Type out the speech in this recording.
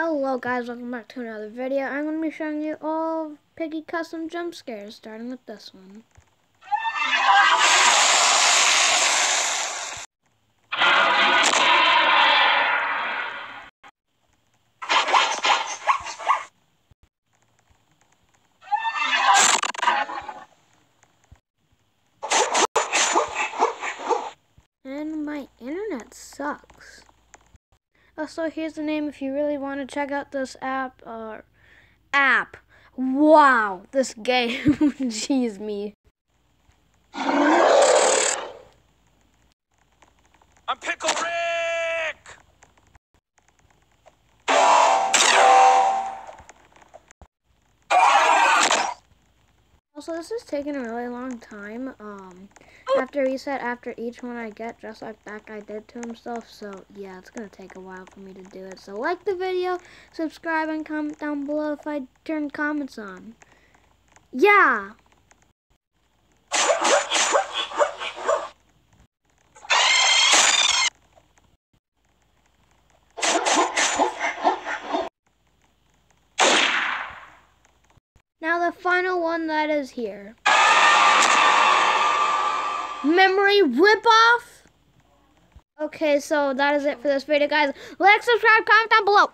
Hello guys, welcome back to another video. I'm going to be showing you all Piggy custom jump scares, starting with this one. And my internet sucks. Also, here's the name if you really want to check out this app. Uh, app. Wow, this game. Jeez me. I'm Pickle Rick! Also, this is taking a really long time. Um, after reset, after each one I get, just like that guy did to himself. So, yeah, it's going to take a while for me to do it. So, like the video, subscribe, and comment down below if I turn comments on. Yeah! The final one that is here. Memory ripoff? Okay, so that is it for this video, guys. Like, subscribe, comment down below.